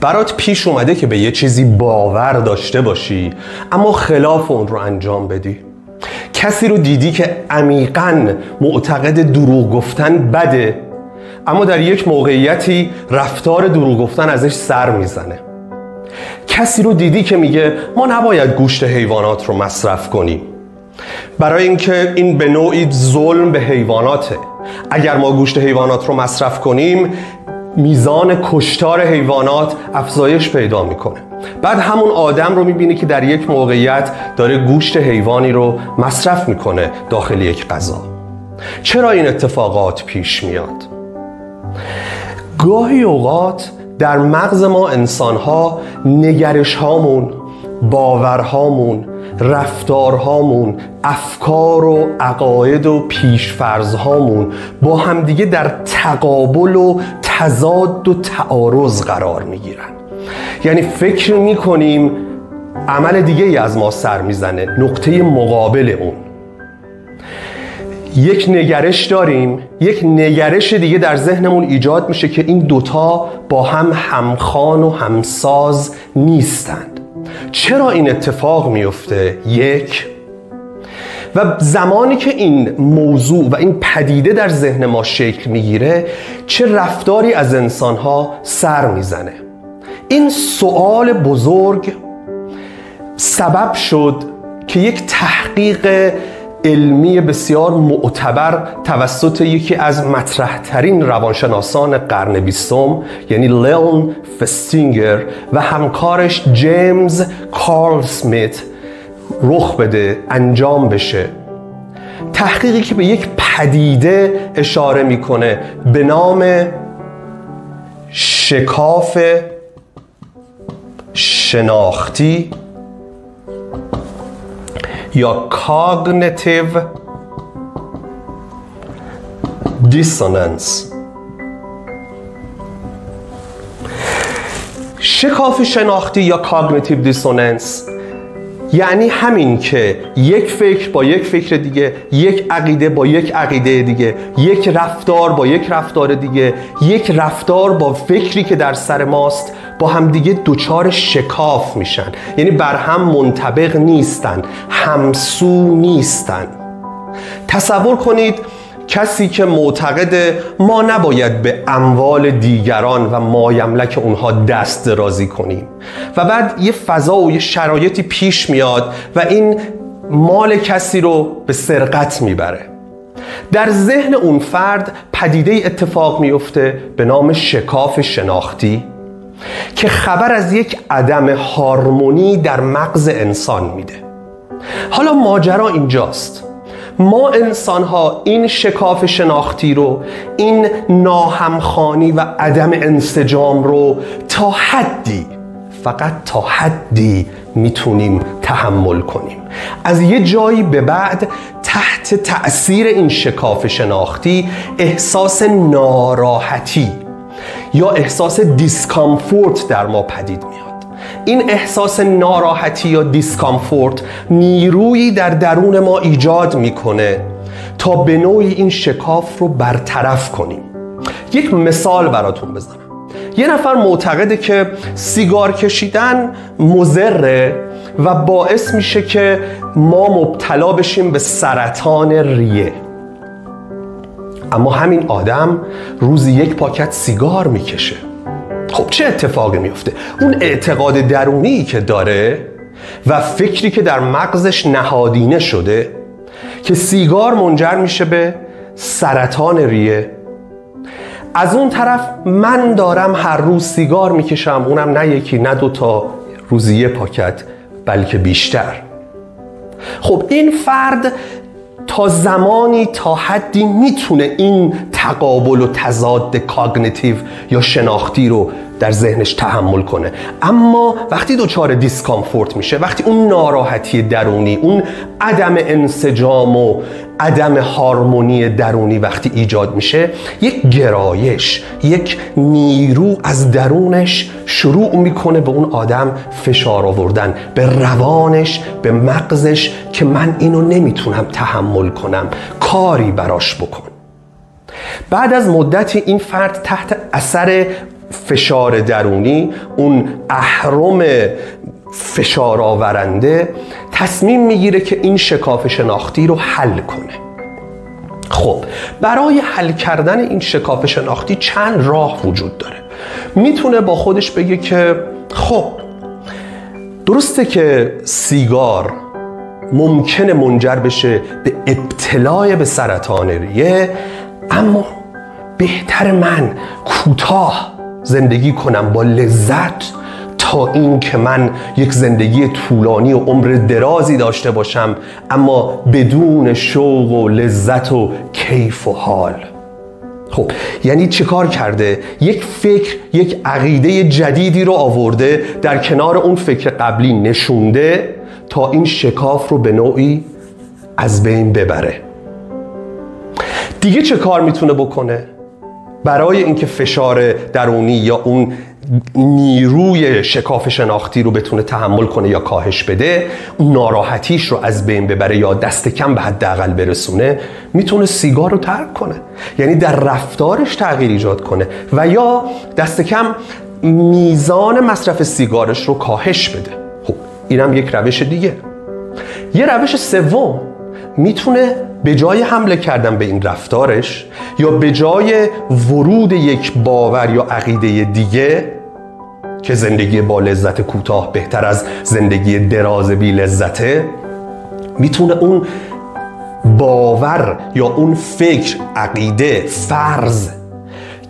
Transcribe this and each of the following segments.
برات پیش اومده که به یه چیزی باور داشته باشی اما خلاف اون رو انجام بدی. کسی رو دیدی که عمیقا معتقد دروغ گفتن بده اما در یک موقعیتی رفتار دروغ گفتن ازش سر می‌زنه. کسی رو دیدی که میگه ما نباید گوشت حیوانات رو مصرف کنیم. برای اینکه این به نوعی ظلم به حیواناته. اگر ما گوشت حیوانات رو مصرف کنیم میزان کشتار حیوانات افزایش پیدا می‌کنه. بعد همون آدم رو می‌بینی که در یک موقعیت داره گوشت حیوانی رو مصرف می‌کنه داخل یک غذا. چرا این اتفاقات پیش میاد؟ گاهی اوقات در مغز ما انسان ها نگرش هامون باورهامون رفتارهامون افکار و عقاید و پیشفرض هامون با همدیگه در تقابل و تضاد و تعارض قرار می‌گیرن. یعنی فکر می‌کنیم عمل دیگه ای از ما سر می‌زنه نقطه مقابل اون. یک نگرش داریم یک نگرش دیگه در ذهنمون ایجاد میشه که این دوتا با هم همخان و همساز نیستند. چرا این اتفاق میفته؟ یک و زمانی که این موضوع و این پدیده در ذهن ما شکل می‌گیره چه رفتاری از انسانها سر می‌زنه؟ این سوال بزرگ سبب شد که یک تحقیق علمی بسیار معتبر توسط یکی از مطرحترین روانشناسان قرن بیستم یعنی لیون فستینگر و همکارش جیمز کارل سمیت رخ بده انجام بشه. تحقیقی که به یک پدیده اشاره می‌کنه به نام شکاف شناختی یا cognitive dissonance. شکاف شناختی یا cognitive dissonance یعنی همین که یک فکر با یک فکر دیگه یک عقیده با یک عقیده دیگه یک رفتار با یک رفتار دیگه یک رفتار با فکری که در سر ماست با همدیگه دوچار شکاف میشن. یعنی بر هم منطبق نیستن همسو نیستن. تصور کنید کسی که معتقد ما نباید به اموال دیگران و مایملک اونها دست درازی کنیم. و بعد یه فضا و یه شرایطی پیش میاد و این مال کسی رو به سرقت می‌بره. در ذهن اون فرد پدیده اتفاق میفته به نام شکاف شناختی که خبر از یک عدم هارمونی در مغز انسان میده. حالا ماجرا اینجاست. ما انسان ها این شکاف شناختی رو این ناهمخانی و عدم انسجام رو تا حدی فقط تا حدی می‌تونیم تحمل کنیم. از یه جایی به بعد تحت تأثیر این شکاف شناختی احساس ناراحتی یا احساس discomfort در ما پدید میاد این احساس ناراحتی یا discomfort نیرویی در درون ما ایجاد می‌کنه تا به نوعی این شکاف رو برطرف کنیم. یک مثال براتون بزنم. یه نفر معتقده که سیگار کشیدن مزره و باعث میشه که ما مبتلا بشیم به سرطان ریه. اما همین آدم روزی یک پاکت سیگار می‌کشه. خب چه اتفاقی میفته؟ اون اعتقاد درونی که داره و فکری که در مغزش نهادینه شده که سیگار منجر میشه به سرطان ریه. از اون طرف من دارم هر روز سیگار می‌کشم اونم نه یکی نه دوتا روزی یه پاکت بلکه بیشتر. خب این فرد تا زمانی تا حدی می‌تونه این تقابل و تضاد کاگنیتیو یا شناختی رو در ذهنش تحمل کنه. اما وقتی دچار دیسکامفورت میشه وقتی اون ناراحتی درونی اون عدم انسجام و عدم هارمونی درونی وقتی ایجاد میشه یک گرایش یک نیرو از درونش شروع می‌کنه به اون آدم فشار آوردن به روانش به مغزش که من اینو نمی‌تونم تحمل کنم. کاری براش بکن. بعد از مدتی این فرد تحت اثر فشار درونی اون اهرم فشار آورنده تصمیم می‌گیره که این شکاف شناختی رو حل کنه. خب برای حل کردن این شکاف شناختی چند راه وجود داره. می‌تونه با خودش بگه که خب درسته که سیگار ممکنه منجر بشه به ابتلای به سرطان ریه اما بهتر من کوتاه زندگی کنم با لذت تا این که من یک زندگی طولانی و عمر درازی داشته باشم اما بدون شوق و لذت و کیف و حال. خب یعنی چه کار کرده؟ یک فکر یک عقیده جدیدی رو آورده در کنار اون فکر قبلی نشونده تا این شکاف رو به نوعی از بین ببره. دیگه چه کار می‌تونه بکنه؟ برای اینکه فشار درونی یا اون نیروی شکاف شناختی رو بتونه تحمل کنه یا کاهش بده اون ناراحتیش رو از بین ببره یا دست کم به حداقل برسونه می‌تونه سیگار رو ترک کنه. یعنی در رفتارش تغییر ایجاد کنه و یا دست کم میزان مصرف سیگارش رو کاهش بده. خب اینم یک روش دیگه. یه روش سوم می‌تونه به جای حمله کردن به این رفتارش یا به جای ورود یک باور یا عقیده دیگه که زندگی با لذت کوتاه بهتر از زندگی دراز بی لذته می‌تونه اون باور یا اون فکر عقیده فرض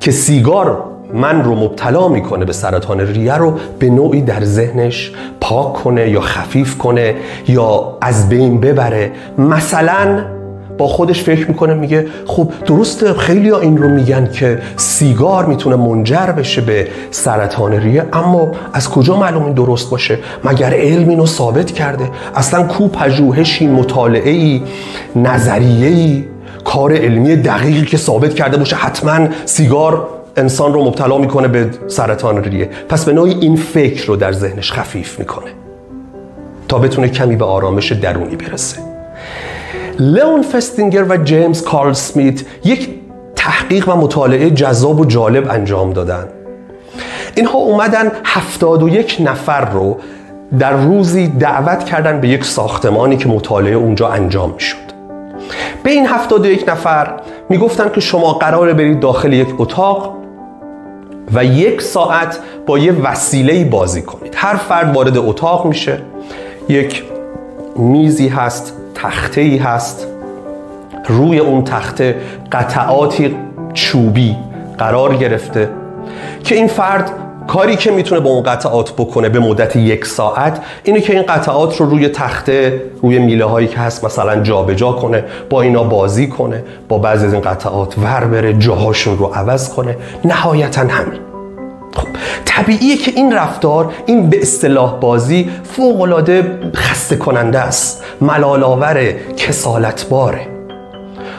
که سیگار من رو مبتلا می‌کنه به سرطان ریه رو به نوعی در ذهنش پاک کنه یا خفیف کنه یا از بین ببره. مثلا با خودش فکر می‌کنه میگه خب درسته خیلی این رو میگن که سیگار می‌تونه منجر بشه به سرطان ریه اما از کجا معلوم این درست باشه؟ مگر علم اینو ثابت کرده؟ اصلا کو پژوهشی مطالعه ای نظریه ای کار علمی دقیقی که ثابت کرده باشه حتما سیگار انسان رو مبتلا می‌کنه به سرطان ریه. پس به نوعی این فکر رو در ذهنش خفیف می‌کنه. تا بتونه کمی به آرامش درونی برسه. لئون فستینگر و جیمز کارل سمیت یک تحقیق و مطالعه جذاب و جالب انجام دادن. اینها اومدن 71 نفر رو در روزی دعوت کردن به یک ساختمانی که مطالعه اونجا انجام می‌شد. به این 71 نفر می‌گفتن که شما قراره برید داخل یک اتاق و یک ساعت با یه وسیله بازی کنید. هر فرد وارد اتاق میشه. یک میزی هست تخته ای هست. روی اون تخته قطعاتی چوبی قرار گرفته که این فرد کاری که می‌تونه با اون قطعات بکنه به مدت یک ساعت اینه که این قطعات رو روی تخته روی میله هایی که هست مثلا جابجا جا کنه با اینا بازی کنه با بعضی از این قطعات ور بره جاهاشون رو عوض کنه. نهایتا همین. خب طبیعیه که این رفتار این به اصطلاح بازی فوق العاده خسته کننده است ملال آور کسالت باره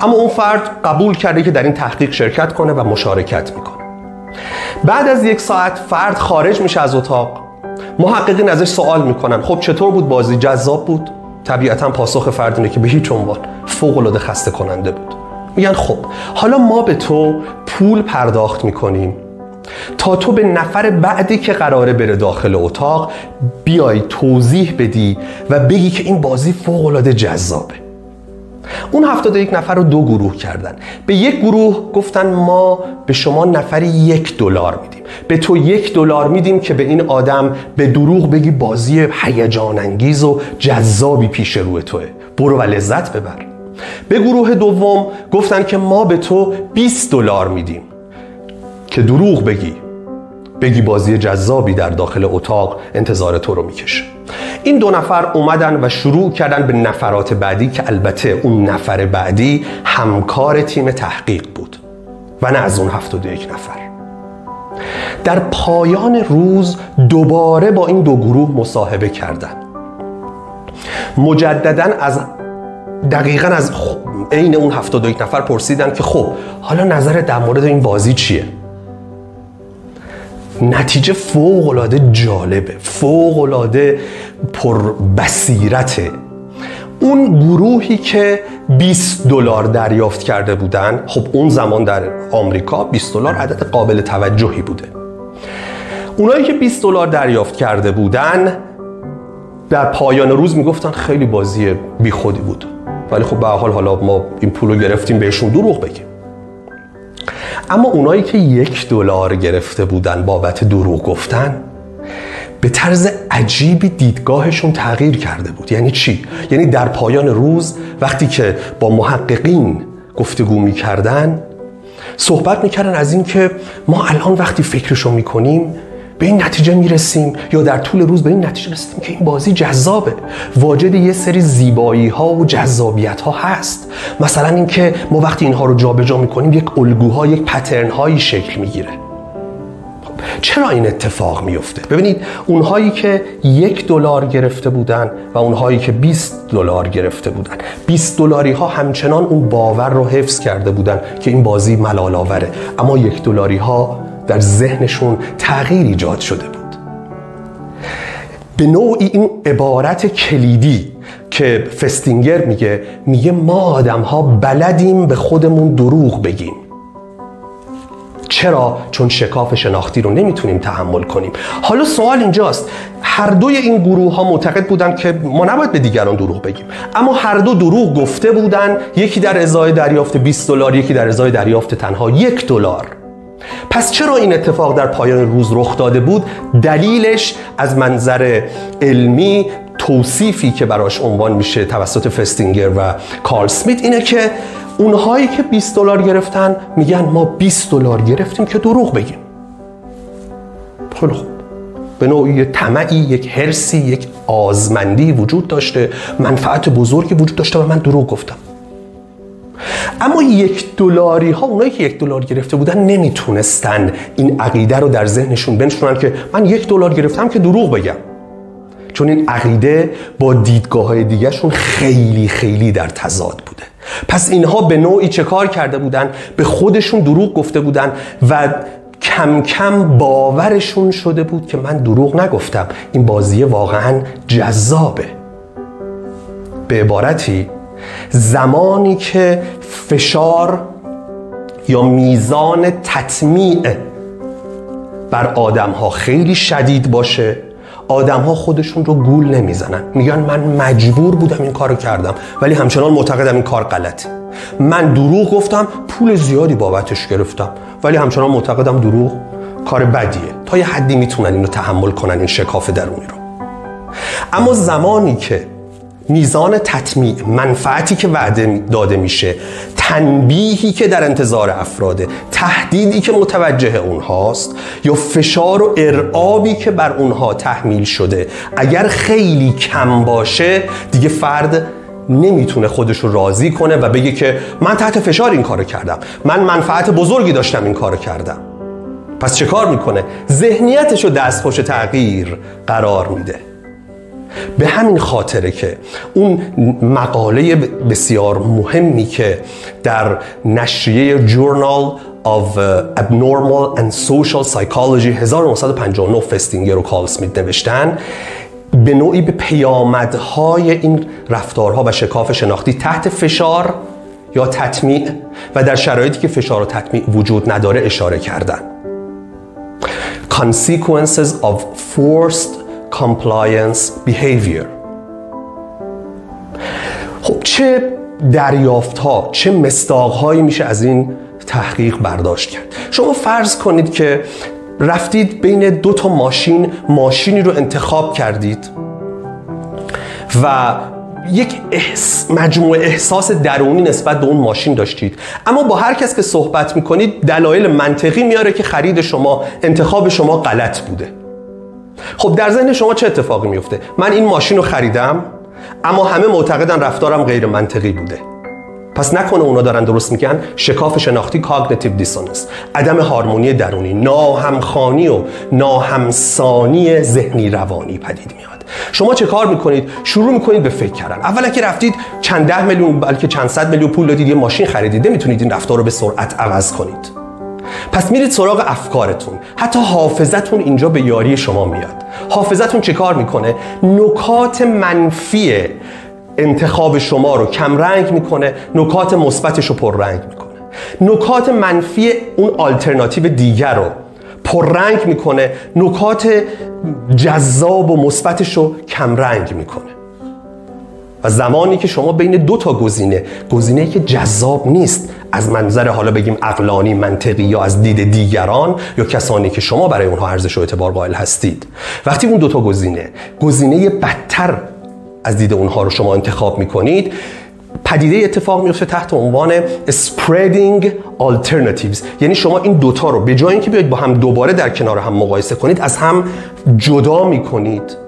اما اون فرد قبول کرده که در این تحقیق شرکت کنه و مشارکت می‌کنه. بعد از یک ساعت فرد خارج میشه از اتاق. محققین ازش سوال می‌کنن. خب چطور بود بازی؟ جذاب بود؟ طبیعتا پاسخ فرد اینه که به هیچ عنوان. فوق العاده خسته کننده بود. میگن خب حالا ما به تو پول پرداخت می‌کنیم. تا تو به نفر بعدی که قراره بره داخل اتاق بیای توضیح بدی و بگی که این بازی فوق العاده جذابه. اون یک نفر رو دو گروه کردن. به یک گروه گفتن ما به شما نفری یک دلار میدیم. به تو یک دلار میدیم که به این آدم به دروغ بگی بازی هیجان انگیز و جذابی پیش روی توه. برو و لذت ببر. به گروه دوم گفتن که ما به تو 20 دلار میدیم. که دروغ بگی. بگی بازی جذابی در داخل اتاق انتظار تو رو می‌کشه. این دو نفر اومدن و شروع کردن به نفرات بعدی که البته اون نفر بعدی همکار تیم تحقیق بود و نه از اون هفتاد یک نفر. در پایان روز دوباره با این دو گروه مصاحبه کردن. مجددا از دقیقا از عین اون یک نفر پرسیدن که خب حالا نظر در مورد این بازی چیه؟ نتیجه فوق العاده جالبه فوق العاده پر بصیرته اون گروهی که 20 دلار دریافت کرده بودن خب اون زمان در آمریکا 20 دلار عدد قابل توجهی بوده. اونایی که 20 دلار دریافت کرده بودن در پایان روز می‌گفتن خیلی بازی بیخودی بود. ولی خب به حال حالا ما این پول رو گرفتیم بهشون دروغ بگیم. اما اونایی که یک دلار گرفته بودن بابت دروغ گفتن به طرز عجیبی دیدگاهشون تغییر کرده بود. یعنی چی؟ یعنی در پایان روز وقتی که با محققین گفتگو می‌کردن صحبت می‌کردن از اینکه ما الان وقتی فکرشو می‌کنیم به این نتیجه می‌رسیم یا در طول روز به این نتیجه رسیدیم که این بازی جذابه. واجد یه سری زیبایی ها و جذابیت ها هست. مثلا اینکه ما وقتی اینها رو جابجا می‌کنیم یک الگوها یک پترن هایی شکل می‌گیره. چرا این اتفاق میفته ببینید اونهایی که یک دلار گرفته بودن و اونهایی که 20 دلار گرفته بودن. 20 دلاری ها همچنان اون باور رو حفظ کرده بودن که این بازی ملال آوره. اما یک دلاری ها در ذهنشون تغییر ایجاد شده بود. به نوعی این عبارت کلیدی که فستینگر میگه میگه ما آدم ها بلدیم به خودمون دروغ بگیم. چرا؟ چون شکاف شناختی رو نمی‌تونیم تحمل کنیم. حالا سوال اینجاست. هر دوی این گروه ها معتقد بودن که ما نباید به دیگران دروغ بگیم. اما هر دو دروغ گفته بودن. یکی در ازای دریافت 20 دلار یکی در ازای دریافت تنها یک دلار. پس چرا این اتفاق در پایان روز رخ داده بود؟ دلیلش از منظر علمی توصیفی که براش عنوان میشه توسط فستینگر و کارل سمیت اینه که اونهایی که 20 دلار گرفتن میگن ما 20 دلار گرفتیم که دروغ بگیم. خیلی خوب. به نوعی طمعی یک هرسی یک آزمندی وجود داشته منفعت بزرگی وجود داشته و من دروغ گفتم. اما یک دلاری ها اونایی که یک دلار گرفته بودن نمی‌تونستن این عقیده رو در ذهنشون بنشونن که من یک دلار گرفتم که دروغ بگم. چون این عقیده با دیدگاه های دیگهشون خیلی خیلی در تضاد بوده. پس اینها به نوعی چه کار کرده بودن؟ به خودشون دروغ گفته بودن و کم کم باورشون شده بود که من دروغ نگفتم. این بازی واقعا جذابه. به عبارتی زمانی که فشار یا میزان تطمیع بر آدم ها خیلی شدید باشه آدم ها خودشون رو گول نمی‌زنن. میگن من مجبور بودم این کارو کردم ولی همچنان معتقدم این کار غلطه. من دروغ گفتم پول زیادی بابتش گرفتم ولی همچنان معتقدم دروغ کار بدیه. تا یه حدی می‌تونن اینو تحمل کنن این شکاف درونی رو. اما زمانی که میزان تطمیع منفعتی که وعده داده میشه تنبیهی که در انتظار افراده تهدیدی که متوجه اونهاست یا فشار و ارعابی که بر اونها تحمیل شده. اگر خیلی کم باشه دیگه فرد نمی‌تونه خودش رو راضی کنه و بگه که من تحت فشار این کارو کردم. من منفعت بزرگی داشتم این کارو کردم. پس چه کار می‌کنه؟ ذهنیتش رو دستخوش تغییر قرار میده. به همین خاطره که اون مقاله بسیار مهمی که در نشریه جورنال of Abnormal and Social Psychology 1959 فستینگر و کارل سمیت نوشتن به نوعی به پیامدهای این رفتارها و شکاف شناختی تحت فشار یا تطمیع و در شرایطی که فشار و تطمیع وجود نداره اشاره کردن. Consequences of forced compliance behavior. خب چه دریافت ها چه مستاق هایی میشه از این تحقیق برداشت کرد؟ شما فرض کنید که رفتید بین دو تا ماشین ماشینی رو انتخاب کردید و یک احس... مجموعه احساس درونی نسبت به اون ماشین داشتید. اما با هر کس که صحبت می‌کنید دلایل منطقی میاره که خرید شما انتخاب شما غلط بوده. خب در ذهن شما چه اتفاقی میفته؟ من این ماشین رو خریدم اما همه معتقدن رفتارم غیر منطقی بوده. پس نکنه اونا دارن درست میگن شکاف شناختی cognitive dissonance عدم هارمونی درونی ناهمخانی و ناهمسانی ذهنی روانی پدید میاد. شما چه کار می‌کنید؟ شروع می‌کنید به فکر کردن. اولا که رفتید چند ده میلیون بلکه چند صد میلیون پول دادید یه ماشین خریدید. نمی‌تونید این رفتار رو به سرعت عوض کنید. پس میرید سراغ افکارتون. حتی حافظتون اینجا به یاری شما میاد. حافظتون چه کار می‌کنه؟ نکات منفی انتخاب شما رو کم رنگ می‌کنه نکات مثبتش رو پر رنگ می‌کنه. نکات منفی اون آلترناتیو دیگر رو پررنگ می‌کنه نکات جذاب و مثبتش رو کمرنگ می‌کنه. و زمانی که شما بین دو تا گزینه گزینه که جذاب نیست از منظر حالا بگیم اقلانی منطقی یا از دید دیگران یا کسانی که شما برای اونها ارزش و اعتبار قائل هستید. وقتی اون دو تا گزینه گزینه بدتر از دید اونها رو شما انتخاب می‌کنید پدیده اتفاق میفته تحت عنوان spreading alternatives. یعنی شما این دوتا رو به جای اینکه بیاید با هم دوباره در کنار هم مقایسه کنید از هم جدا می‌کنید.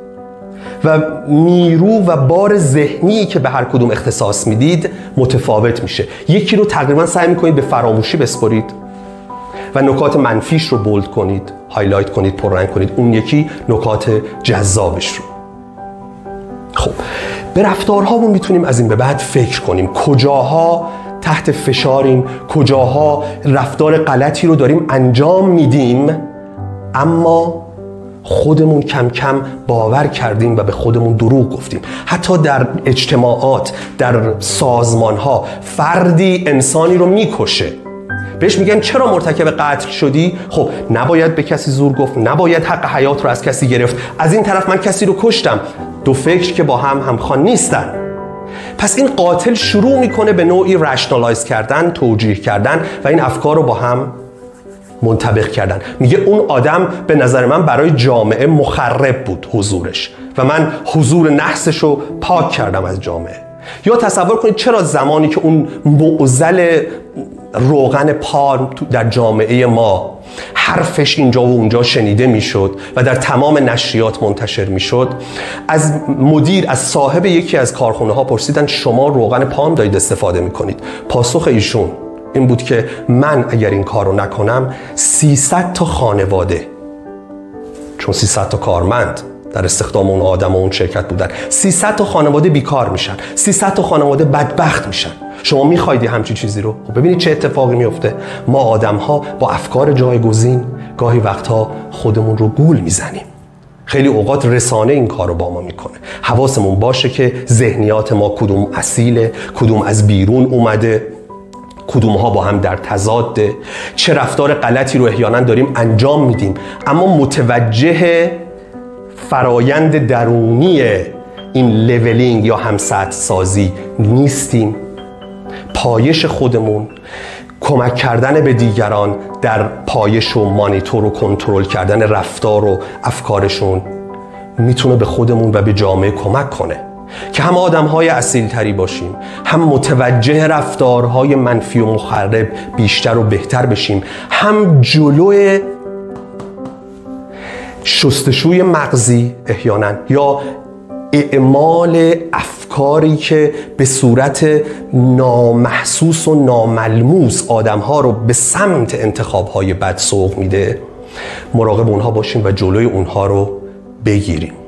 و نیرو و بار ذهنی که به هر کدوم اختصاص می‌دید متفاوت میشه. یکی رو تقریبا سعی می‌کنید به فراموشی بسپرید و نکات منفیش رو bold کنید highlight کنید پررنگ کنید. اون یکی نکات جذابش رو. خب به رفتارهامون می‌تونیم از این به بعد فکر کنیم. کجاها تحت فشاریم کجاها رفتار غلطی رو داریم انجام میدیم اما خودمون کم کم باور کردیم و به خودمون دروغ گفتیم. حتی در اجتماعات در سازمان ها فردی انسانی رو می‌کشه. بهش میگن چرا مرتکب قتل شدی؟ خب نباید به کسی زور گفت نباید حق حیات رو از کسی گرفت. از این طرف من کسی رو کشتم. دو فکر که با هم همخوان نیستن. پس این قاتل شروع می‌کنه به نوعی رشنالایز کردن توجیه کردن و این افکار رو با هم منطبق کردن. میگه اون آدم به نظر من برای جامعه مخرب بود حضورش. و من حضور نحسش رو پاک کردم از جامعه. یا تصور کنید چرا زمانی که اون معزل روغن پالم در جامعه ما حرفش اینجا و اونجا شنیده می‌شد و در تمام نشریات منتشر می‌شد از مدیر از صاحب یکی از کارخونه ها پرسیدن شما روغن پام دارید استفاده می‌کنید. پاسخ ایشون این بود که من اگر این کار رو نکنم 300 تا خانواده چون 300 تا کارمند در استخدام اون آدم و اون شرکت بودن 300 تا خانواده بیکار میشن 300 تا خانواده بدبخت میشن. شما می‌خواید همچی چیزی رو؟ خب ببینید چه اتفاقی میفته ما آدم ها با افکار جایگزین گاهی وقتها خودمون رو گول می‌زنیم. خیلی اوقات رسانه این کار رو با ما می‌کنه. حواسمون باشه که ذهنیات ما کدوم اصیله کدوم از بیرون اومده. کدوم ها با هم در تضاده چه رفتار غلطی رو احیانا داریم انجام میدیم. اما متوجه فرایند درونی این لولینگ یا همسط سازی نیستیم. پایش خودمون کمک کردن به دیگران در پایش و مانیتور و کنترل کردن رفتار و افکارشون می‌تونه به خودمون و به جامعه کمک کنه. که هم آدم های اصیل تری باشیم هم متوجه رفتارهای منفی و مخرب بیشتر و بهتر بشیم هم جلو شستشوی مغزی احیانا یا اعمال افکاری که به صورت نامحسوس و ناملموس آدمها رو به سمت انتخابهای بد سوق میده مراقب اونها باشیم و جلوی اونها رو بگیریم.